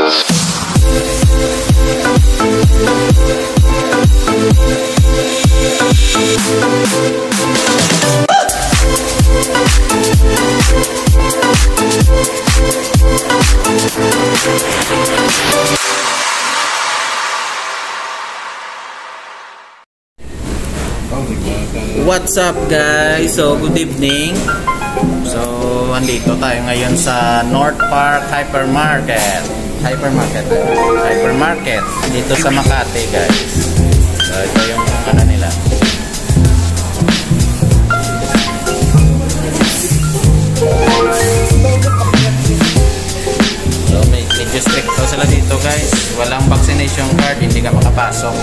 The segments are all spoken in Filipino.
What's up guys? So good evening. So andito tayo ngayon sa North Park Hypermarket. Hypermarket. Hypermarket dito sa Makati guys. So ito yung ano nila. So may medyo strict daw sila dito guys. Walang vaccination card, hindi ka makapasok.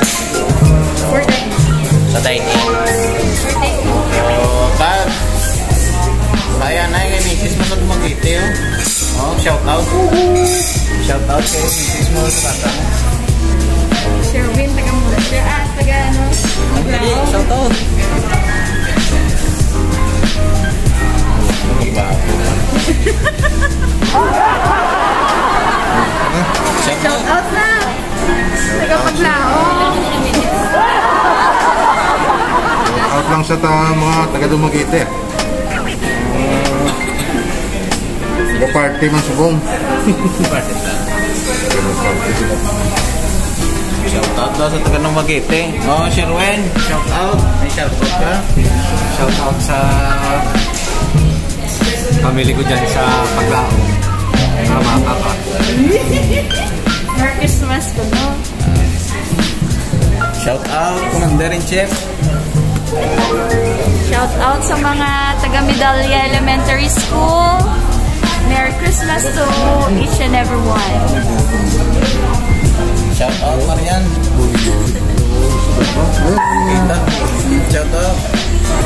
Dining. Sa dining. So, pag kaya na yung misis mo sa oh. Oh, shout out. Shout out kay misis mo sa kata mo. Sherwin, taga mula. Sher, ah, taga ano? Dali, Maglao. shout out. Shout na! Taga Maglao. Out lang sa ta mga taga Dumaguete. Ba party man subong. Shout out daw sa taga Dumaguete. Oh, Sherwin, shout out. May shout out ka? Shout out sa family ko dyan sa Paglao. Mga mga kaka. Merry Christmas ko, no? Shout out, Commander in Chief. Shout out sa mga taga Medalya Elementary School. Merry Christmas to each and every one. Shout out, Marian. Shout out.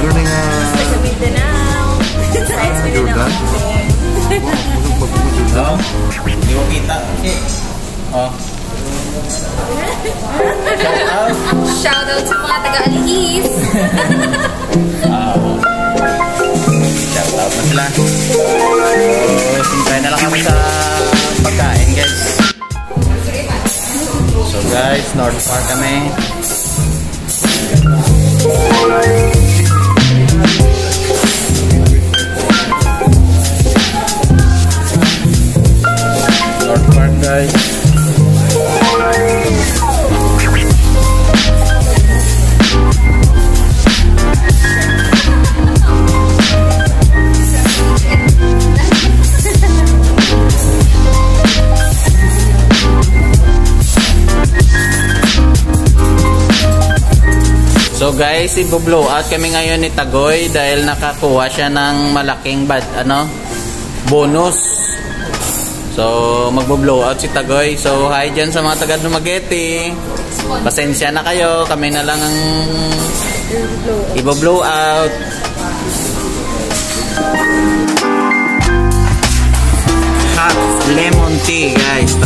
Ano na guys, North Park kami. North Park, guys. Guys, i-blow out kami ngayon ni Tagoy dahil nakakuha siya ng malaking bad, ano, bonus. So, magbo-blow out si Tagoy. So, hi dyan sa mga taga Dumaguete. Pasensya na kayo. Kami na lang ang i-blow out. Hot lemon tea, guys.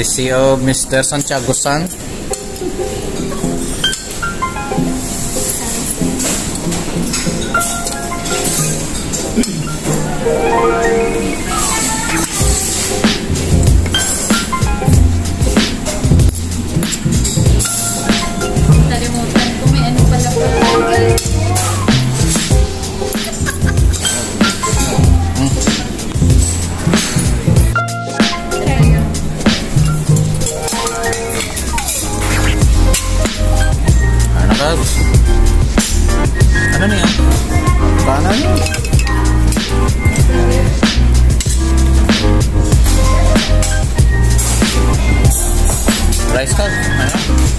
Courtesy CEO Mr. Santiago San. Yeah.